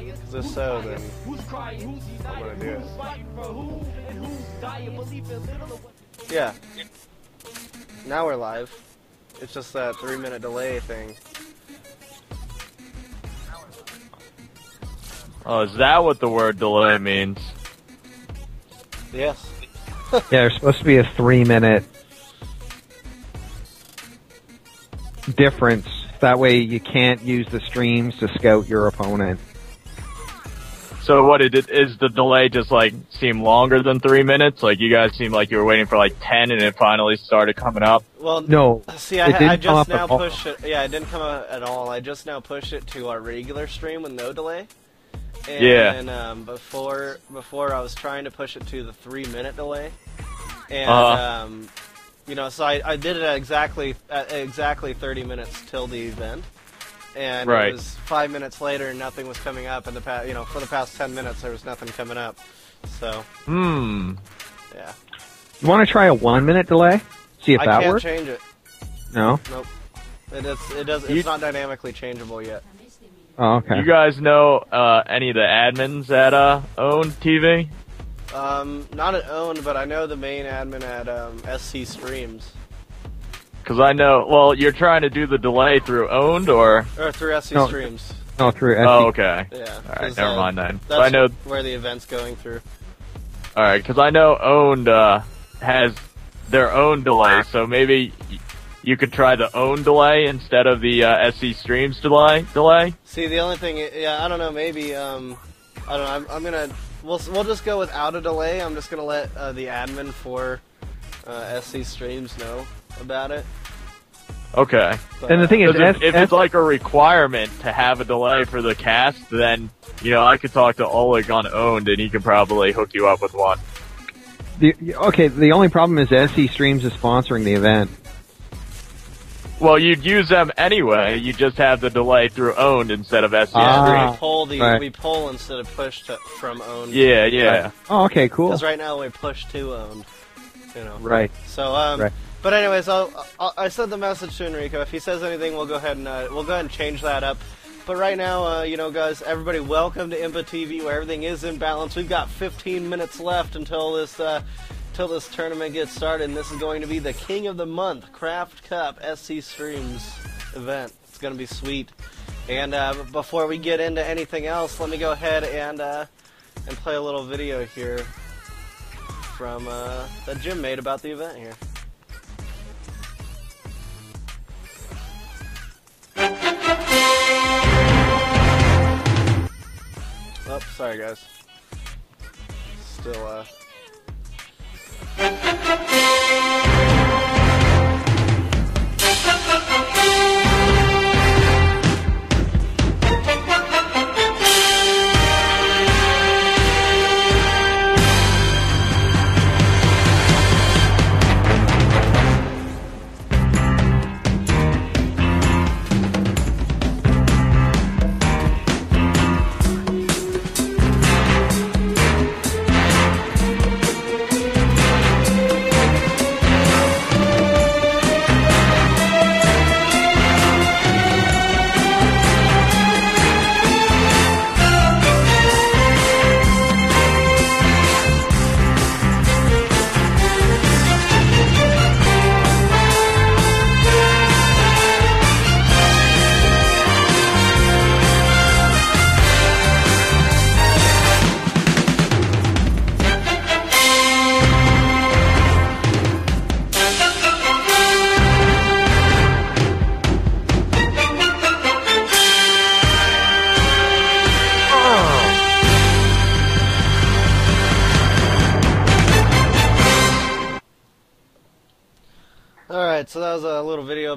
Because if so, then I'm gonna do it. Yeah. Now we're live. It's just that three minute delay thing. Oh, is that what the word delay means? Yes. Yeah, there's supposed to be a three minute difference. That way you can't use the streams to scout your opponent. So what it is the delay just like seem longer than three minutes? Like you guys seem like you were waiting for like ten and it finally started coming up. Well, No, see, I, I just now at push it. Yeah, it didn't come out at all. I just now push it to our regular stream with no delay. And Yeah. um, before before I was trying to push it to the three minute delay, and Uh-huh. um, you know, so I, I did it at exactly at exactly thirty minutes till the event, and Right. it was five minutes later and nothing was coming up. And the past, you know, for the past ten minutes there was nothing coming up. So Hmm. yeah, You want to try a one minute delay? See if I that can't works? change it. No? Nope. It is. It does. You- It's not dynamically changeable yet. Oh, okay. You guys know uh, any of the admins at uh, Own TV? Um, not at owned, but I know the main admin at um, SC Streams Because I know. Well, you're trying to do the delay through Owned or? or through SC No. Streams. no, through Oh, SC. okay. Yeah. Alright, never uh, mind then. That's I know. where the event's going through. All right, because I know Owned uh, has their own delay, so maybe you could try the Own delay instead of the uh, SC Streams delay. Delay. See, the only thing, yeah, I don't know, maybe, um, I don't know. I'm, I'm gonna, we'll we'll just go without a delay. I'm just gonna let uh, the admin for uh, SC Streams know about it. Okay. But, And the thing is, if, S- if S- it's like a requirement to have a delay for the cast, then you know I could talk to Oleg on Owned, and he could probably hook you up with one. The, okay, the only problem is SC Streams is sponsoring the event. Well, you'd use them anyway. You just have the delay through Owned instead of SC Ah. Streams. we pull the right. we pull instead of push to, from owned. Yeah, yeah. Oh, okay, cool. Because right now we push to owned. You know. Right. So, um, Right. But anyways, I'll, I'll, I sent the message to Enrico. If he says anything, we'll go ahead and uh, we'll go ahead and change that up. But right now, uh, you know, guys, everybody, welcome to IMBA TV, where everything is in balance. We've got 15 minutes left until this uh, until this tournament gets started, and this is going to be the King of the Month Craft Cup SC Streams event. It's going to be sweet. And uh, before we get into anything else, let me go ahead and uh, and play a little video here from uh, that Jim made about the event here. Sorry guys. Still uh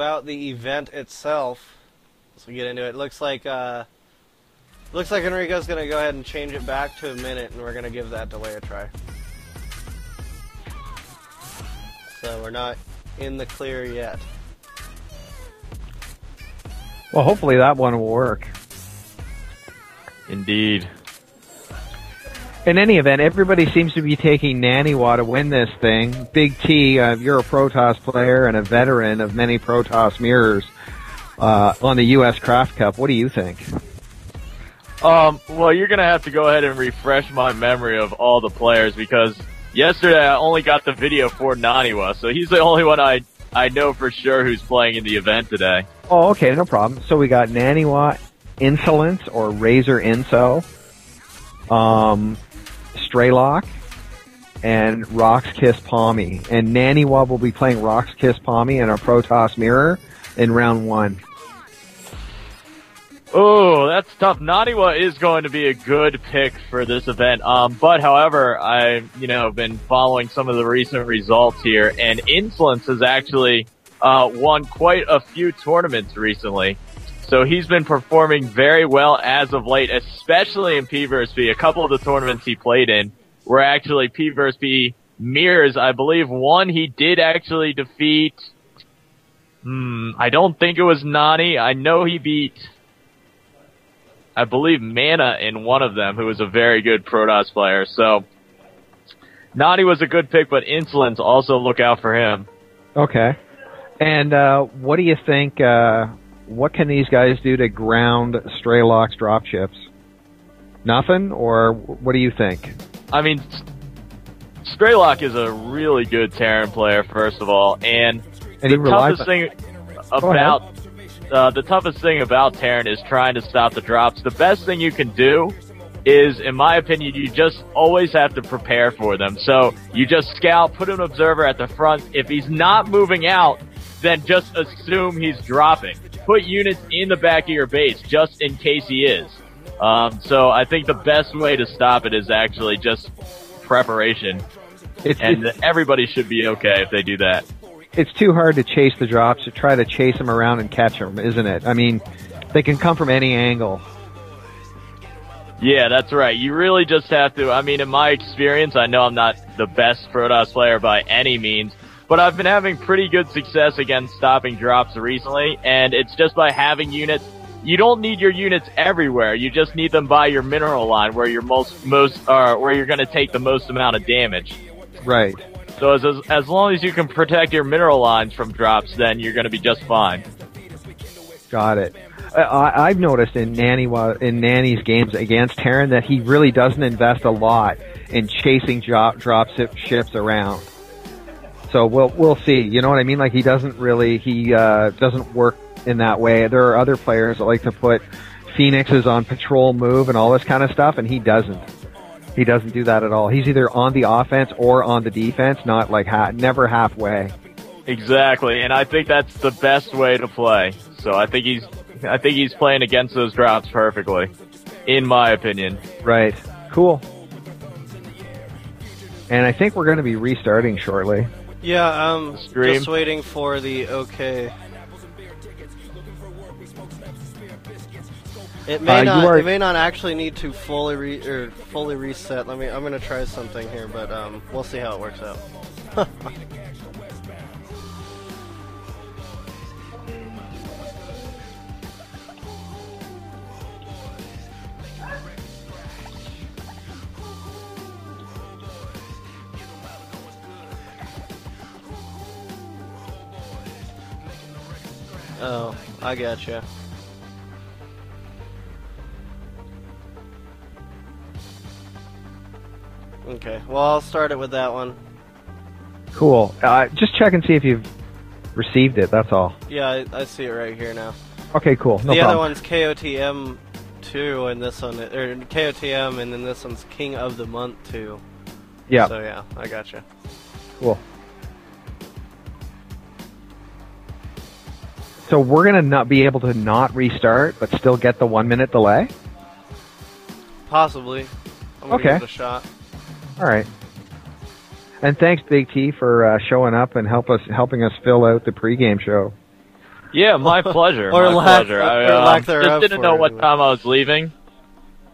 about the event itself. Let's get into it. Looks like uh looks like Enrico's gonna go ahead and change it back to a minute and we're gonna give that delay a try. So we're not in the clear yet. Well, hopefully that one will work. Indeed. In any event, everybody seems to be taking Naniwa to win this thing. Big T, uh, you're a Protoss player and a veteran of many Protoss mirrors uh, on the U.S. Craft Cup. What do you think? Um, well, you're gonna have to go ahead and refresh my memory of all the players because yesterday I only got the video for Naniwa, so he's the only one I I know for sure who's playing in the event today. Oh, okay, no problem. So we got Naniwa Insolence or Razor Inso, um, Strelok, and Rock's Kiss Palmy. And Nanny Naniwa will be playing Rock's Kiss Palmy in a Protoss Mirror in round one. Oh, that's tough. Naniwa is going to be a good pick for this event. Um, but however, I, you know, been following some of the recent results here, and Insolence has actually uh, won quite a few tournaments recently. So he's been performing very well as of late, especially in P vs P. A couple of the tournaments he played in were actually P vs P mirrors. I believe one he did actually defeat. Hmm, I don't think it was Nani. I know he beat I believe Mana in one of them, who was a very good Protoss player. So Nani was a good pick, but Insolence also look out for him. Okay. And uh, what do you think? Uh, what can these guys do to ground Strelok's dropships? Nothing, or what do you think? I mean, Strelok is a really good Terran player, first of all, and, and the toughest thing about uh, the toughest thing about Terran is trying to stop the drops. The best thing you can do is, in my opinion, you just always have to prepare for them. So you just scout, put an observer at the front. If he's not moving out, then just assume he's dropping. Put units in the back of your base just in case he is. Um, so I think the best way to stop it is actually just preparation. It's, and it's, everybody should be okay if they do that it's too hard to chase the drops to try to chase them around and catch them, isn't it? I mean, they can come from any angle. Yeah, that's right. You really just have to. I mean, in my experience, I know I'm not the best Protoss player by any means, but I've been having pretty good success against stopping drops recently, and it's just by having units. You don't need your units everywhere. You just need them by your mineral line, where you're most most, uh, where you're going to take the most amount of damage. Right. So as, as, as long as you can protect your mineral lines from drops, then you're going to be just fine. Got it. I, I've noticed in Nanny in Nanny's games against Terran that he really doesn't invest a lot in chasing drop drop ships around. So we'll we'll see. You know what I mean? Like he doesn't really he uh, doesn't work in that way. There are other players that like to put phoenixes on patrol move and all this kind of stuff, and he doesn't. He doesn't do that at all. He's either on the offense or on the defense, not like ha- never halfway. Exactly, and I think that's the best way to play. So I think he's I think he's playing against those drops perfectly, in my opinion. Right. Cool. And I think we're going to be restarting shortly. Yeah, um, Stream. just waiting for the okay. It may uh, not. Are... It may not actually need to fully re or fully reset. Let me. I'm gonna try something here, but um, we'll see how it works out. oh, I gotcha. Okay, well, I'll start it with that one. Cool. Uh, just check and see if you've received it, that's all. Yeah, I, I see it right here now. Okay, cool. No the problem. other one's KOTM 2, and this one, or KOTM, and then this one's King of the Month 2. Yeah. So, yeah, I gotcha. Cool. So we're gonna not be able to not restart, but still get the one minute delay. Possibly. I'm gonna okay. give it a shot. All right. And thanks, Big T, for uh, showing up and help us helping us fill out the pregame show. Yeah, my pleasure. or my lack, pleasure. I um, lack just didn't know what time I was leaving.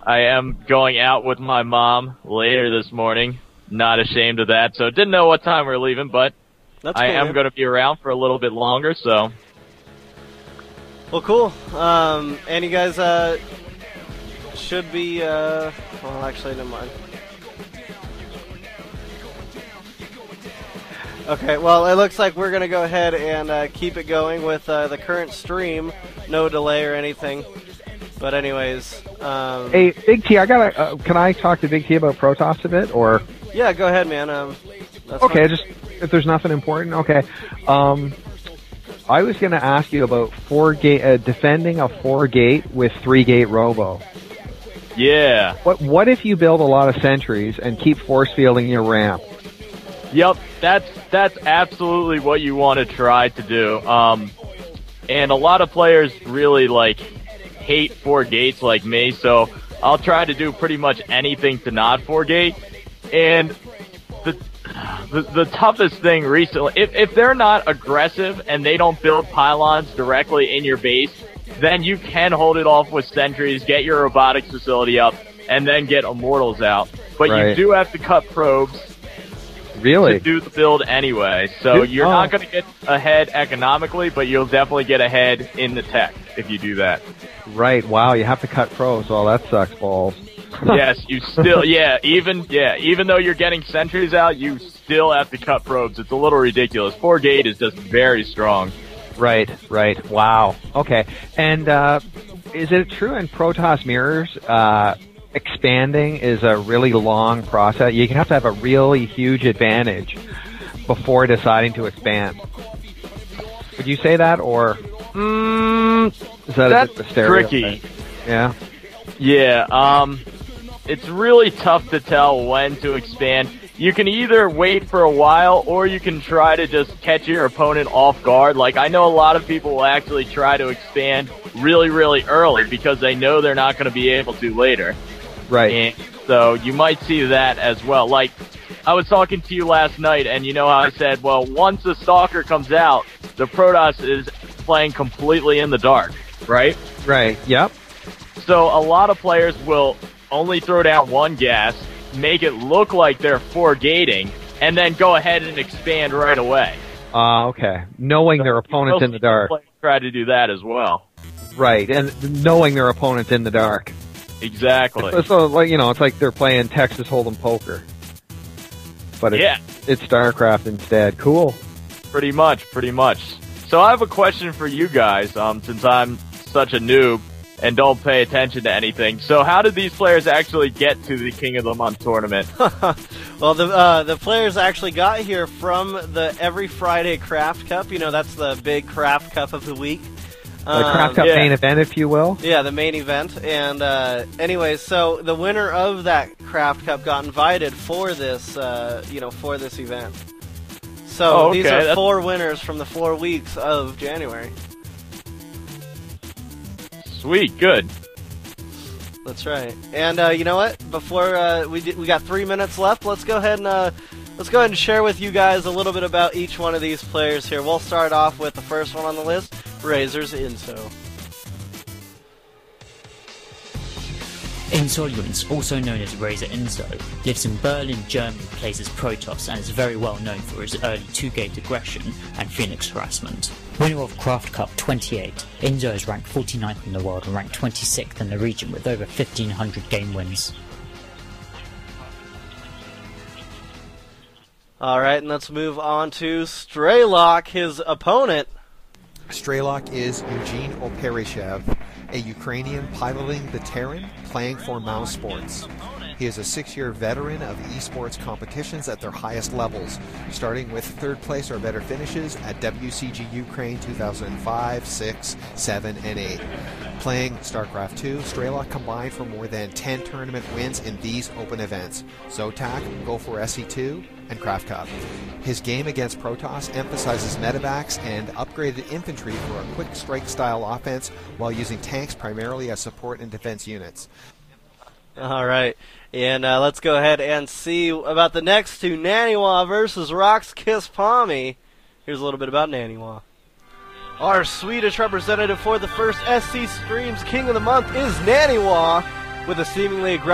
I am going out with my mom later this morning. Not ashamed of that. So didn't know what time we are leaving, but That's I cool, am man. going to be around for a little bit longer. So. Well, cool. Um, and you guys uh, should be. Uh, well, actually, never mind. Okay, well, it looks like we're going to go ahead and uh, keep it going with uh, the current stream. No delay or anything. But anyways, um, Hey, Big T, I gotta. Uh, can I talk to Big T about Protoss a bit, or yeah, go ahead, man. Um, okay? fine. Just if there's nothing important, okay. Um, I was gonna ask you about four gate uh, defending a four gate with three gate robo. Yeah. What what if you build a lot of sentries and keep force fielding your ramp? Yep, that's that's absolutely what you want to try to do. Um, and a lot of players really like hate four gates like me, so I'll try to do pretty much anything to not four gate. And the, the toughest thing recently, if if they're not aggressive and they don't build pylons directly in your base, then you can hold it off with sentries, get your robotics facility up, and then get immortals out. But Right. you do have to cut probes Really? to do the build anyway. So Dude, you're oh. not going to get ahead economically, but you'll definitely get ahead in the tech if you do that. Right. Wow. You have to cut probes. Well, that sucks balls. Yes, you still, yeah, even, yeah, even though you're getting sentries out, you still have to cut probes. It's a little ridiculous. Four gate is just very strong. Right, right. Wow. Okay. And uh, is it true in Protoss mirrors, uh, expanding is a really long process? You have to have a really huge advantage before deciding to expand. Would you say that, or Mm, is that that's a bit of tricky. Yeah. Yeah, um, it's really tough to tell when to expand. You can either wait for a while or you can try to just catch your opponent off guard. Like, I know a lot of people will actually try to expand really, really early because they know they're not going to be able to later. Right. And so you might see that as well. Like, I was talking to you last night and you know how I said, well, once the Stalker comes out, the Protoss is playing completely in the dark, right? Right. Yep. So a lot of players will only throw down one gas, make it look like they're four gating, and then go ahead and expand right away. Uh, okay. Knowing their opponent in the dark. Try to do that as well. Right. And knowing their opponent in the dark. Exactly. So, so, like you know, it's like they're playing Texas Hold'em poker, but it's, Yeah, it's StarCraft instead. Cool. pretty much, pretty much. So I have a question for you guys, um, since I'm such a noob and don't pay attention to anything. So how did these players actually get to the King of the Month tournament? Well, the uh, the players actually got here from the Every Friday Craft Cup. You know, that's the big Craft Cup of the week. The Um, Craft Cup yeah. main event, if you will. Yeah, the main event. And uh, anyways, so the winner of that Craft Cup got invited for this, uh, you know, for this event. So Oh, these are that's- four winners from the four weeks of January. Sweet, good. That's right. And uh, you know what? Before uh, we did, we got three minutes left. Let's go ahead and uh, let's go ahead and share with you guys a little bit about each one of these players here. We'll start off with the first one on the list, Razor's Inso. Insolence, also known as Razor Inzo, lives in Berlin, Germany, plays as Protoss, and is very well known for his early two-gate aggression and Phoenix harassment. Winner of Craft Cup 28, Inzo is ranked 49th in the world and ranked 26th in the region with over 1500 game wins. All right, and let's move on to Strelok, his opponent. Strelok is Eugene Operishev, a Ukrainian piloting the Terran, playing for Mao Sports. He is a six-year veteran of esports competitions at their highest levels, starting with third place or better finishes at WCG Ukraine 2005, 6, 7, and 8. Playing StarCraft 2, Strelok combined for more than 10 tournament wins in these open events Zotac, Go4SC2, and Craft Cup. His game against Protoss emphasizes medevacs and upgraded infantry for a quick strike style offense while using tanks primarily as support and defense units. All right, and uh, let's go ahead and see about the next two, Naniwa versus Rox Kiss Palmy. Here's a little bit about Naniwa. Our Swedish representative for the first SC Streams King of the Month is Naniwa, with a seemingly aggressive.